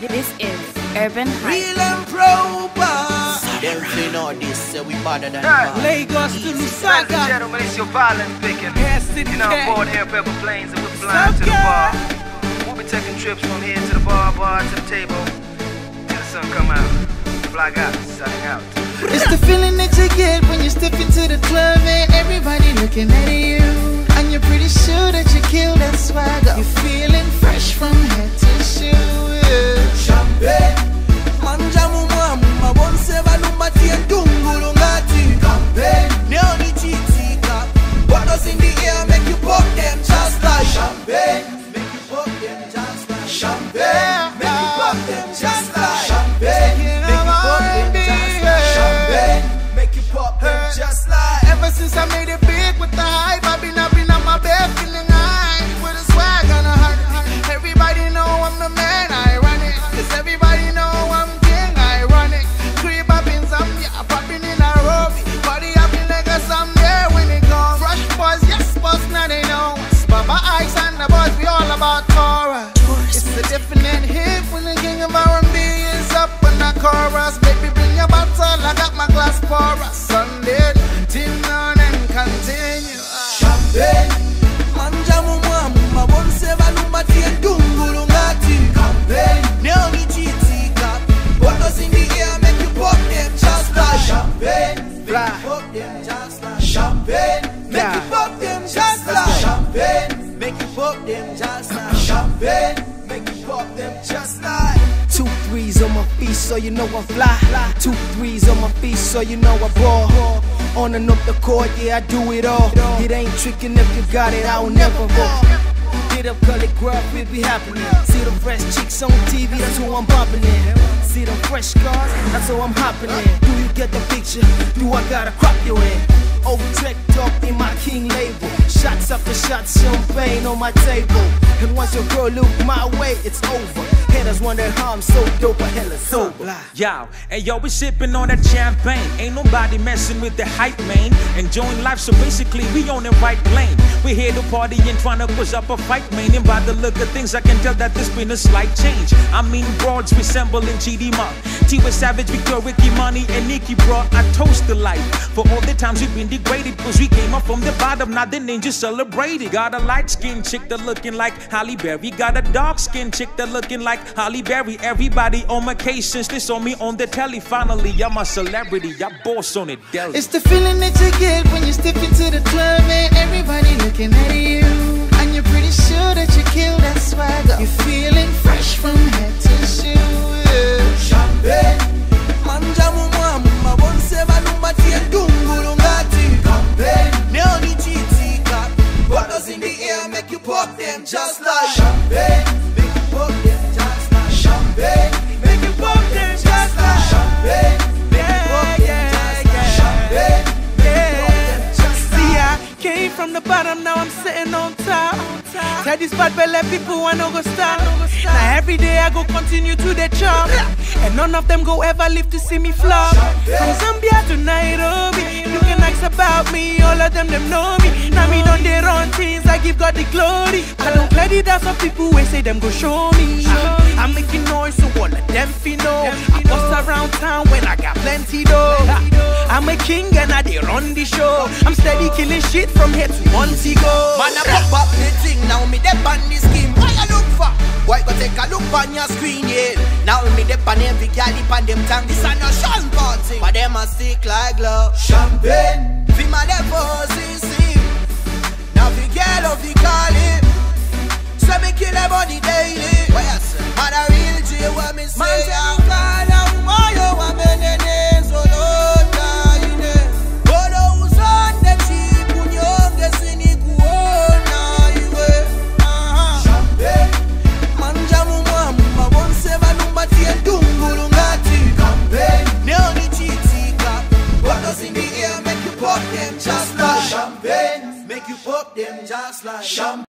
This is Urban Hype. Real and proper. Them say know this, say we better than bad. Lagos to Ladies and Lusaka. gentlemen, it's your violence picking. Hair City You know, Cat. I'm board air pepper planes and we're flying to the bar. We'll be taking trips from here to the bar, bar to the table. Till the sun come out. Fly out, signing out. It's the feeling that you get when you step into the club and everybody looking at you. Balumbati entungulu ngati campaign. Neoni chitika. Bottles in the air make you pop them just like champagne. Make you pop them just like champagne. Make you pop them just like champagne. Make you pop them just like champagne. Make you pop them just like. Ever since I made it big with the I got my glass for us. Sunday, till on and continue. champagne. Manja mumwa mumma bonse balumbati entungulu ngati. Campaign neoni chitika bottles in the air make you pop them just like champagne. Make you pop them just like champagne. Make you pop them just like champagne. Make you pop them just like champagne. Make you pop them just like threes on my feet, so you know I fly. Two threes on my feet, so you know I ball. On and up the court, yeah, I do it all. It ain't tricking if you got it, I will never fall. Get up, call it grub, we be happening. See the fresh chicks on TV, that's who I'm bumping in. See the fresh cars, that's who I'm hopping in. Do you get the picture? Do I gotta crop you in? Oh, Overtake talk in my king label. Shots after shots, champagne on my table. And once your girl look my way, it's over. Haters wonder how I'm so dope, but hella sober. Yo, hey yo, we sipping on that champagne. Ain't nobody messing with the hype, man. Enjoying life, so basically we on the right lane. We here to party and trying to push up a fight, man. And by the look of things, I can tell that there's been a slight change. I mean, broads resembling GD Monk. T was Savage, Victor, Ricky Money, and Nikki brought I toast the life for all the times we've been degraded. Cause we came up from the bottom, now the ninjas celebrated. Got a light skinned chick that looking like Halle Berry. Got a dark skinned chick that looking like Halle Berry. Everybody on my case since they saw me on the telly. Finally, I'm a celebrity. I boss on it, deli. It's the feeling that you get when you step into the club and everybody looking at you. And you're pretty sure that you kill that swagger. You're feeling fresh from head to shoe. champagne manja from the bottom, now I'm sitting on top. Tell these bad belly people I no go stop. Now every day I go continue to the chop. And none of them go ever live to see me flop. From Zambia to Nairobi, you can ask about me, all of them them know me. Now me don't they run things, I give God the glory. I don't play the dance of people who say them go show me. I'm making noise so all of them feel know. I bust around town when I got plenty dough. I'm a king and I they run the show. I'm steady killing shit from here to Montego. Man, I pop up the thing, now me dep on the scheme. Why you look for? Why go take a look on your screen, yeah? Now me dep on every gal on them tongue. This a no Sean thing, but them a stick like. Champagne, just like champagne